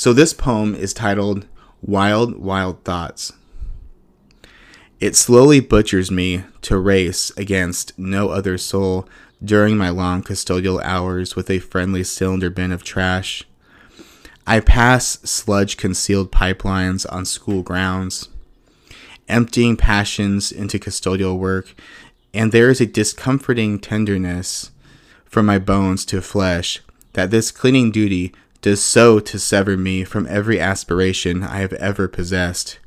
So this poem is titled Wild, Wild Thoughts. It slowly butchers me to race against no other soul during my long custodial hours with a friendly cylinder bin of trash. I pass sludge concealed pipelines on school grounds, emptying passions into custodial work, and there is a discomforting tenderness from my bones to flesh that this cleaning duty does so to sever me from every aspiration I have ever possessed.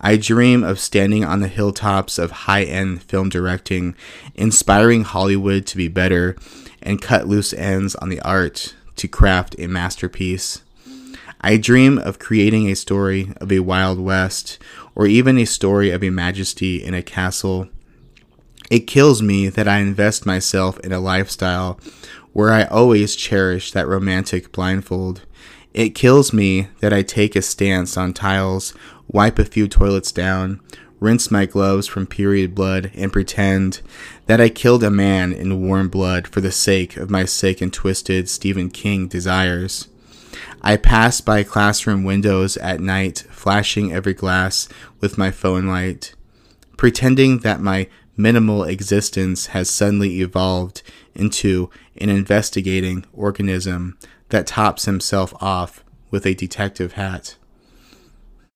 I dream of standing on the hilltops of high end film directing, inspiring Hollywood to be better, and cut loose ends on the art to craft a masterpiece. I dream of creating a story of a Wild West, or even a story of a majesty in a castle. It kills me that I invest myself in a lifestyle where I always cherish that romantic blindfold. It kills me that I take a stance on tiles, wipe a few toilets down, rinse my gloves from period blood, and pretend that I killed a man in warm blood for the sake of my sick and twisted Stephen King desires. I pass by classroom windows at night, flashing every glass with my phone light, pretending that my minimal existence has suddenly evolved into an investigating organism that tops himself off with a detective hat.